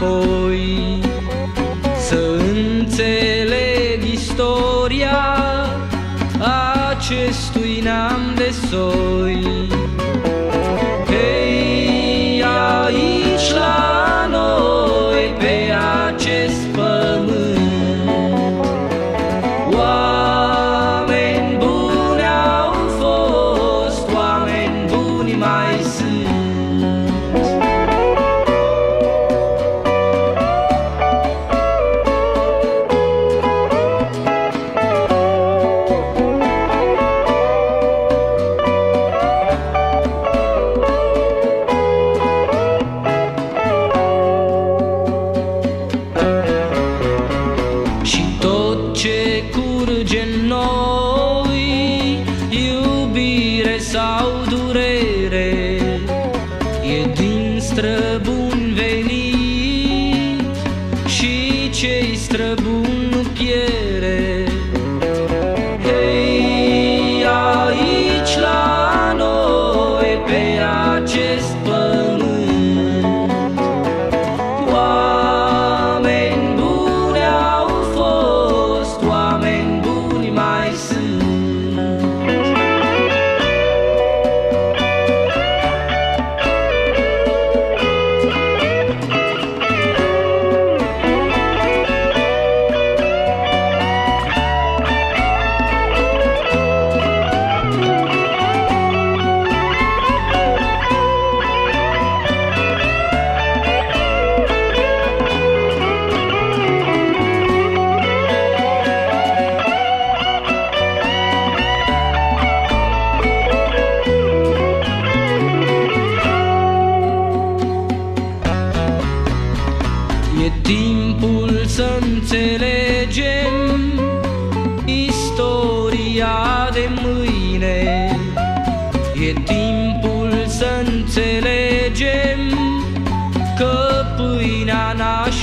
înapoi. Să înțeleg istoria acestui neam de soi. cei străbuni. E timpul să înțelegem istoria de mâine. E timpul să înțelegem că pâinea naște